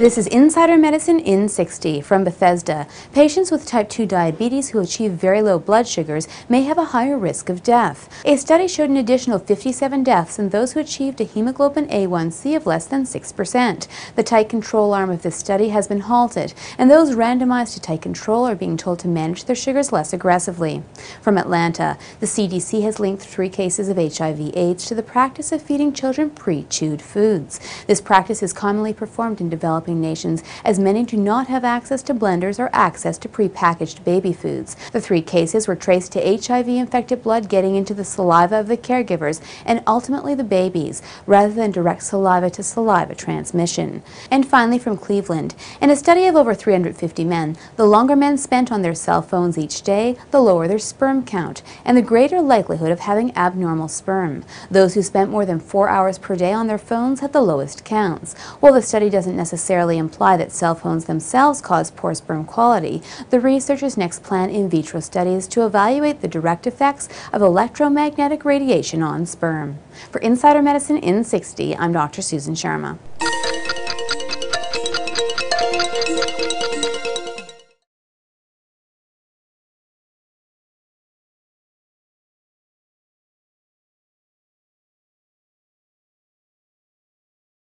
This is Insidermedicine in 60 from Bethesda. Patients with type 2 diabetes who achieve very low blood sugars may have a higher risk of death. A study showed an additional 57 deaths in those who achieved a hemoglobin A1C of less than 6%. The tight control arm of this study has been halted, and those randomized to tight control are being told to manage their sugars less aggressively. From Atlanta, the CDC has linked three cases of HIV/AIDS to the practice of feeding children pre-chewed foods. This practice is commonly performed in developing developing nations, as many do not have access to blenders or access to prepackaged baby foods. The three cases were traced to HIV-infected blood getting into the saliva of the caregivers and ultimately the babies, rather than direct saliva-to-saliva transmission. And finally from Cleveland, in a study of over 350 men, the longer men spent on their cell phones each day, the lower their sperm count, and the greater likelihood of having abnormal sperm. Those who spent more than four hours per day on their phones had the lowest counts. While the study doesn't necessarily necessarily imply that cell phones themselves cause poor sperm quality, the researchers next plan in vitro studies to evaluate the direct effects of electromagnetic radiation on sperm. For Insidermedicine in 60, I'm Dr. Susan Sharma.